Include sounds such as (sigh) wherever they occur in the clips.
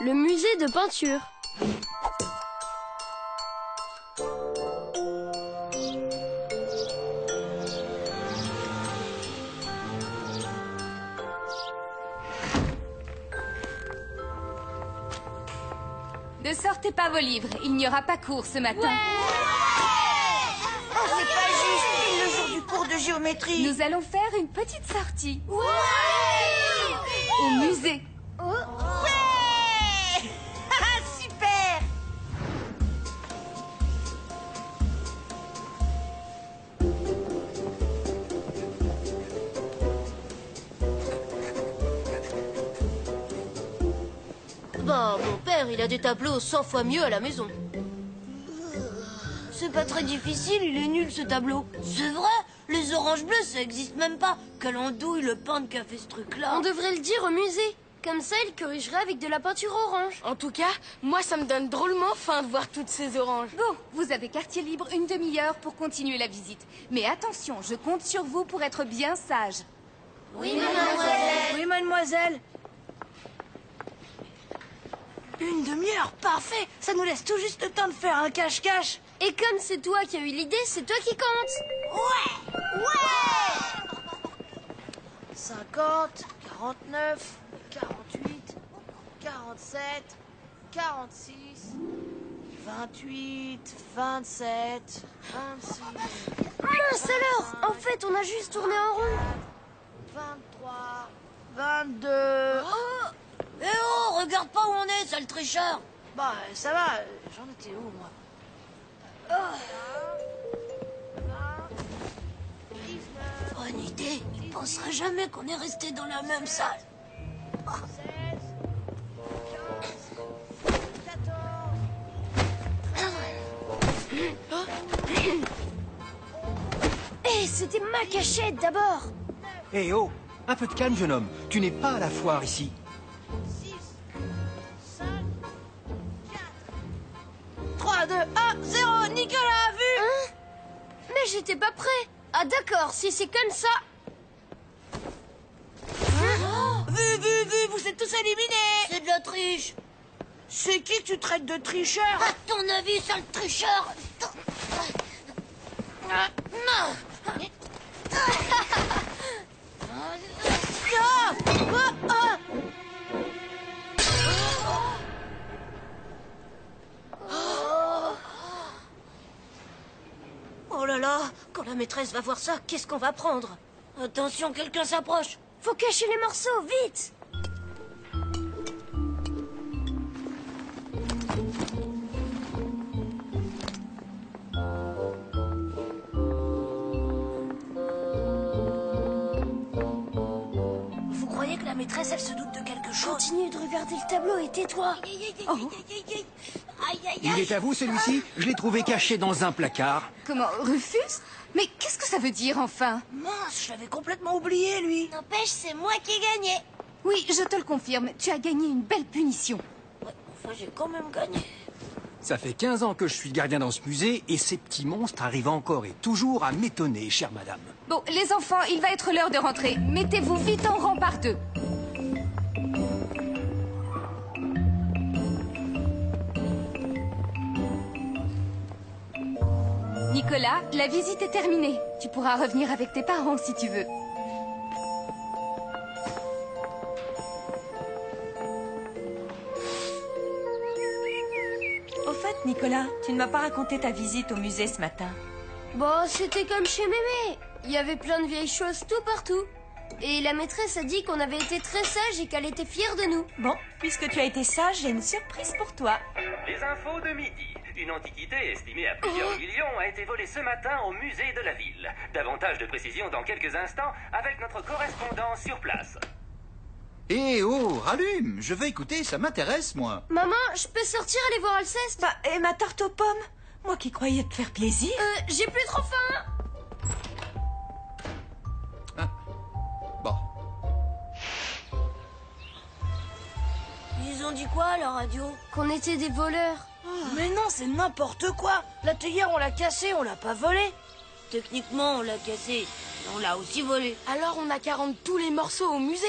Le musée de peinture. Ne sortez pas vos livres, il n'y aura pas cours ce matin. Oh, c'est pas juste le jour du cours de géométrie. Nous allons faire une petite sortie au musée. Bah, mon père, il a des tableaux 100 fois mieux à la maison. C'est pas très difficile, il est nul ce tableau. C'est vrai Les oranges bleues, ça existe même pas. Quelle andouille le peintre qui a fait ce truc-là. On devrait le dire au musée. Comme ça, il corrigerait avec de la peinture orange. En tout cas, moi, ça me donne drôlement faim de voir toutes ces oranges. Bon, vous avez quartier libre une demi-heure pour continuer la visite. Mais attention, je compte sur vous pour être bien sage. Oui, mademoiselle. Oui, mademoiselle. Une demi-heure, parfait Ça nous laisse tout juste le temps de faire un cache-cache. Et comme c'est toi qui as eu l'idée, c'est toi qui compte. Ouais Ouais 50, 49, 48, 47, 46, 28, 27, 26, Mince alors En fait, on a juste tourné en rond. 23, 22... Eh oh, regarde pas où on est, sale tricheur. Bah, ça va, j'en étais où, moi Bonne idée. Il pensera jamais qu'on est resté dans la même salle. Hé, c'était ma cachette d'abord. Eh oh Un peu de calme, jeune homme. Tu n'es pas à la foire ici. 3, 2, 1, 0, Nicolas, vu Hein Mais j'étais pas prêt. Ah d'accord, si c'est comme ça. Vu, vu, vu, vous êtes tous éliminés C'est de la triche. C'est qui que tu traites de tricheur À ton avis, sale tricheur Ah, ah, maîtresse va voir ça, qu'est-ce qu'on va prendre? Attention, quelqu'un s'approche. Faut cacher les morceaux, vite. Vous croyez que la maîtresse, elle se doute de quelque chose? Continue de regarder le tableau et tais-toi. Il est à vous, celui-ci Je l'ai trouvé caché dans un placard. Comment Rufus? Ça veut dire enfin Mince, je l'avais complètement oublié, lui N'empêche, c'est moi qui ai gagné. Oui, je te le confirme, tu as gagné une belle punition. Ouais, enfin, j'ai quand même gagné. Ça fait 15 ans que je suis gardien dans ce musée et ces petits monstres arrivent encore et toujours à m'étonner, chère madame. Bon, les enfants, il va être l'heure de rentrer. Mettez-vous vite en rang par deux. Nicolas, la visite est terminée. Tu pourras revenir avec tes parents si tu veux. Au fait, Nicolas, tu ne m'as pas raconté ta visite au musée ce matin. Bon, c'était comme chez Mémé. Il y avait plein de vieilles choses tout partout. Et la maîtresse a dit qu'on avait été très sages et qu'elle était fière de nous. Bon, puisque tu as été sage, j'ai une surprise pour toi. Les infos de midi. Une antiquité estimée à plusieurs millions a été volée ce matin au musée de la ville. Davantage de précisions dans quelques instants avec notre correspondant sur place. Eh oh, rallume Je veux écouter, ça m'intéresse, moi. Maman, je peux sortir aller voir Alceste? Bah, et ma tarte aux pommes? Moi qui croyais te faire plaisir. Euh, j'ai plus trop faim. Bon. Ils ont dit quoi à la radio? Qu'on était des voleurs. Mais non, c'est n'importe quoi La théière, on l'a cassée, on l'a pas volée Techniquement, on l'a cassé. mais On l'a aussi volé. Alors on a qu'à rendre tous les morceaux au musée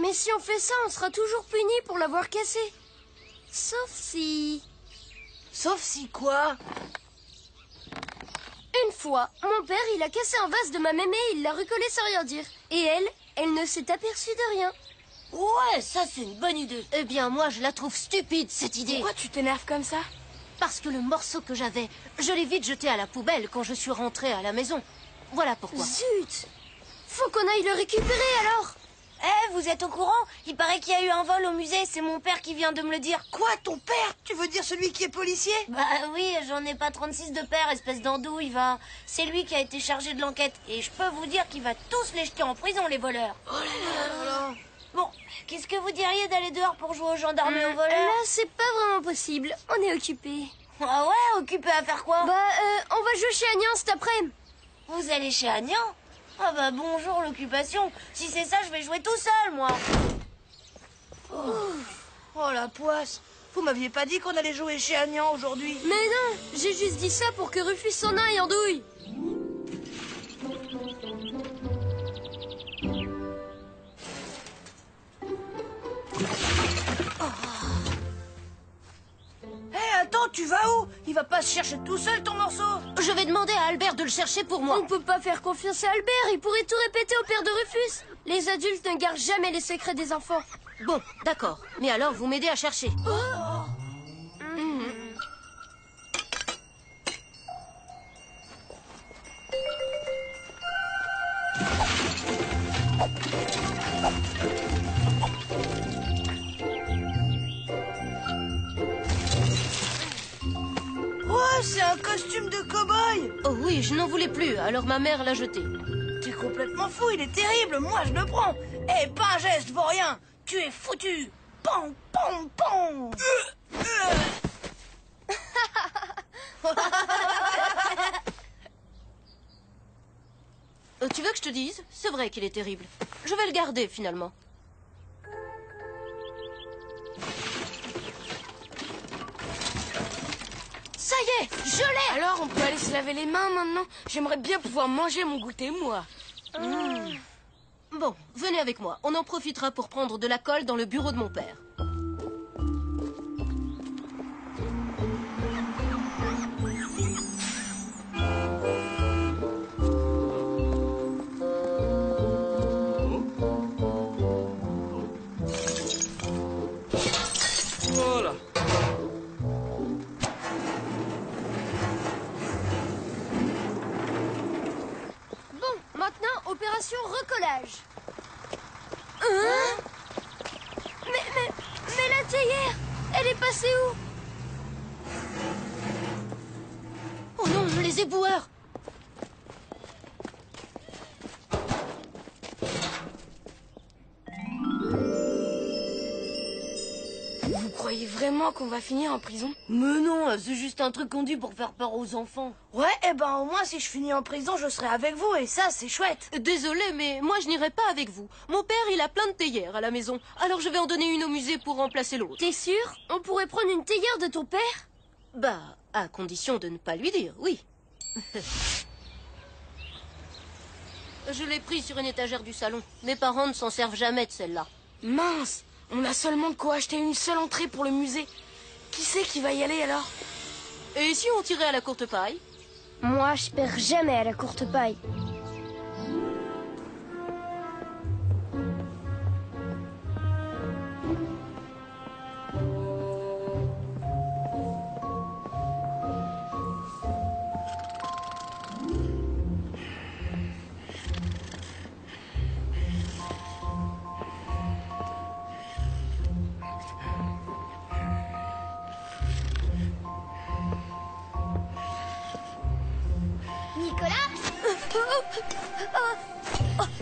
Mais si on fait ça, on sera toujours puni pour l'avoir cassé. Sauf si... Sauf si quoi? Une fois, mon père, il a cassé un vase de ma mémé et il l'a recollé sans rien dire. Et elle, elle ne s'est aperçue de rien. Ouais, ça c'est une bonne idée. Eh bien, moi, je la trouve stupide, cette idée. Pourquoi tu t'énerves comme ça? Parce que le morceau que j'avais, je l'ai vite jeté à la poubelle quand je suis rentrée à la maison. Voilà pourquoi. Zut Faut qu'on aille le récupérer alors Eh, vous êtes au courant? Il paraît qu'il y a eu un vol au musée, c'est mon père qui vient de me le dire. Quoi, ton père? Tu veux dire celui qui est policier? Bah oui, j'en ai pas 36 de père, espèce d'andouille, va. C'est lui qui a été chargé de l'enquête. Et je peux vous dire qu'il va tous les jeter en prison, les voleurs. Oh là là Bon, qu'est-ce que vous diriez d'aller dehors pour jouer aux gendarmes et aux voleurs Là, c'est pas vraiment possible. On est occupé. Ah ouais, occupé à faire quoi Bah, euh, on va jouer chez Agnan cet après-midi. Vous allez chez Agnan Ah bah bonjour l'occupation. Si c'est ça, je vais jouer tout seul, moi. Oh la poisse Vous m'aviez pas dit qu'on allait jouer chez Agnan aujourd'hui Mais non, j'ai juste dit ça pour que Rufus s'en aille en douille. Attends, tu vas où? Il va pas se chercher tout seul ton morceau Je vais demander à Albert de le chercher pour moi. On peut pas faire confiance à Albert, il pourrait tout répéter au père de Rufus. Les adultes ne gardent jamais les secrets des enfants. Bon, d'accord. Mais alors, vous m'aidez à chercher. Ouais, alors ma mère l'a jeté. T'es complètement fou, il est terrible, moi je le prends Eh, pas un geste, vaut rien Tu es foutu Pom, pom, pom Euh, tu veux que je te dise? C'est vrai qu'il est terrible. Je vais le garder finalement. Ça y est, je l'ai Alors, on peut aller se laver les mains maintenant J'aimerais bien pouvoir manger mon goûter, moi. Bon, venez avec moi. On en profitera pour prendre de la colle dans le bureau de mon père. Elle est passée où? Oh non, les éboueurs croyez vraiment qu'on va finir en prison Mais non, c'est juste un truc qu'on dit pour faire peur aux enfants. Ouais, eh ben au moins si je finis en prison, je serai avec vous, et ça, c'est chouette Désolé, mais moi je n'irai pas avec vous. Mon père, il a plein de théières à la maison. Alors je vais en donner une au musée pour remplacer l'autre. T'es sûr On pourrait prendre une théière de ton père? Bah, à condition de ne pas lui dire, oui. (laughs) je l'ai pris sur une étagère du salon. Mes parents ne s'en servent jamais de celle-là. Mince On a seulement de quoi acheter une seule entrée pour le musée. Qui c'est qui va y aller alors? Et si on tirait à la courte paille? Moi, je perds jamais à la courte paille.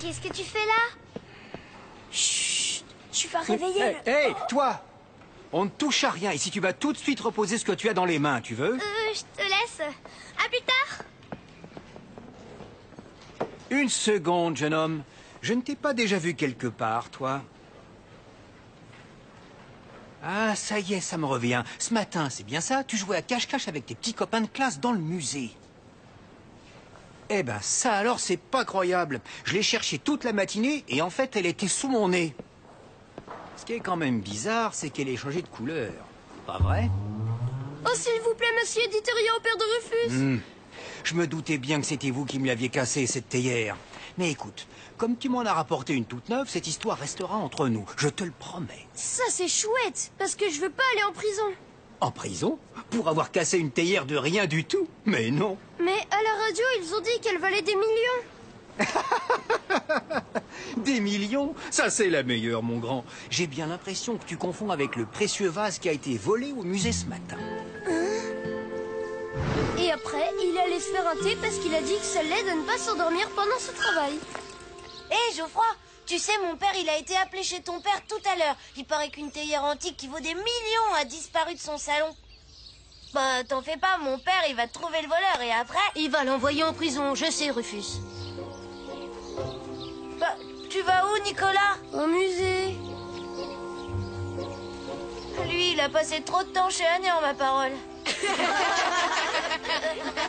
Qu'est-ce que tu fais là? Chut Tu vas réveiller Hé, hé, toi On ne touche à rien. Et si tu vas tout de suite reposer ce que tu as dans les mains, tu veux? Euh, je te laisse. À plus tard Une seconde, jeune homme. Je ne t'ai pas déjà vu quelque part, toi Ah, ça y est, ça me revient. Ce matin, c'est bien ça? Tu jouais à cache-cache avec tes petits copains de classe dans le musée. Eh ben, ça alors, c'est pas croyable. Je l'ai cherchée toute la matinée et en fait, elle était sous mon nez. Ce qui est quand même bizarre, c'est qu'elle ait changé de couleur. pas vrai? Oh, s'il vous plaît, monsieur, dites rien au père de Rufus. Hmm. Je me doutais bien que c'était vous qui me l'aviez cassé, cette théière. Mais écoute, comme tu m'en as rapporté une toute neuve, cette histoire restera entre nous, je te le promets. Ça, c'est chouette, parce que je veux pas aller en prison. En prison Pour avoir cassé une théière de rien du tout Mais non Mais à la radio, ils ont dit qu'elle valait des millions. (laughs) Des millions? Ça, c'est la meilleure, mon grand. J'ai bien l'impression que tu confonds avec le précieux vase qui a été volé au musée ce matin. Et après, il allait se faire un thé parce qu'il a dit que ça l'aide à ne pas s'endormir pendant ce travail. Hé, Geoffroy, tu sais, mon père, il a été appelé chez ton père tout à l'heure. Il paraît qu'une théière antique qui vaut des millions a disparu de son salon. Bah, t'en fais pas, mon père, il va trouver le voleur et après... Il va l'envoyer en prison, je sais, Rufus. Bah, tu vas où, Nicolas? Au musée. Lui, il a passé trop de temps chez Agnan, ma parole. (laughs)